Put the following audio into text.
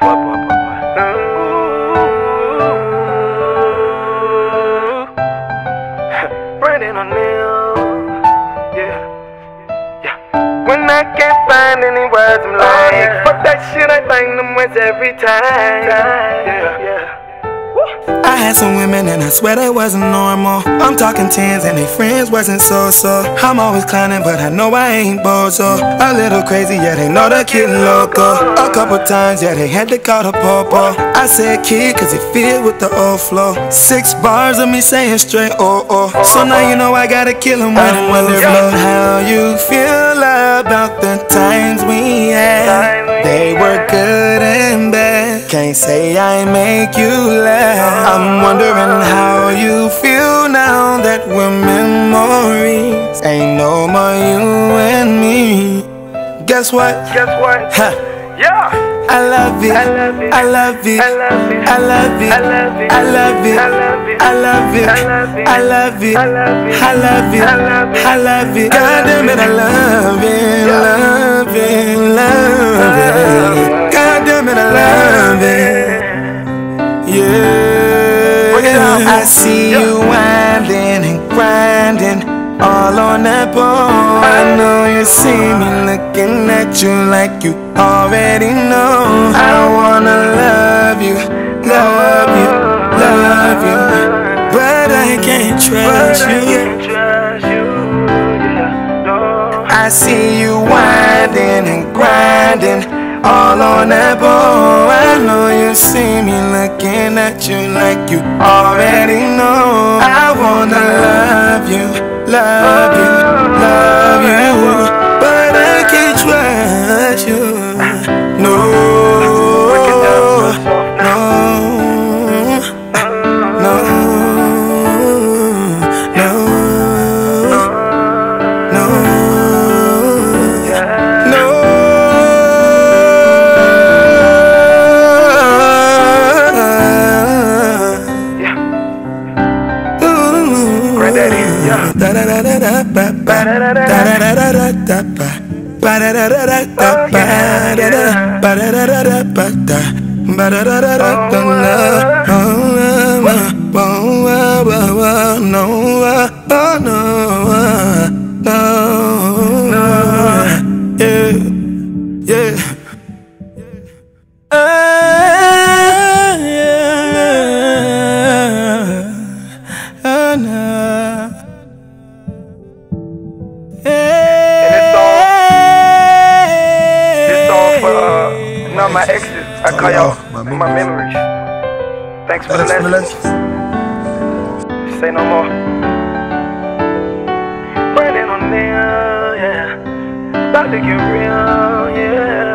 boy, boy, boy, boy, boy. Ooh. Brandon O'Neil. Yeah. Yeah. When I can't find any words, I'm like, fuck that shit, I find them words every time. Yeah, yeah. I had some women and I swear they wasn't normal. I'm talking tens and they friends wasn't so so. I'm always clowning, but I know I ain't bozo. A little crazy, yeah, they know the kid loco. A couple times, yeah, they had to call the popo. I said kid, cause it fit with the old flow. Six bars of me saying straight oh oh. So now you know I gotta kill him when it wonder how you feel about the say I make you laugh. I'm wondering how you feel now that we're memories. Ain't no more you and me. Guess what? Guess what? Ha. Yeah. I love it. I love it. I love it. I love it. I love it. I love it. I love it. I love it. I love it. I love it. I love it. I love it. I love it. I love it. I love it. God damn it, I love it. Love it. Love it. I see you winding and grinding all on that pole. I know you see me looking at you like you already know. I wanna love you, love you, love you, but I can't trust you. I see you winding and grinding all on that pole. I know you see me looking at you like you already know. I wanna love no, my exes. I call y'all my my, memories. Thanks for the Thanks the lessons. Say no more. Brandon O'Neil, yeah. About to get real, yeah.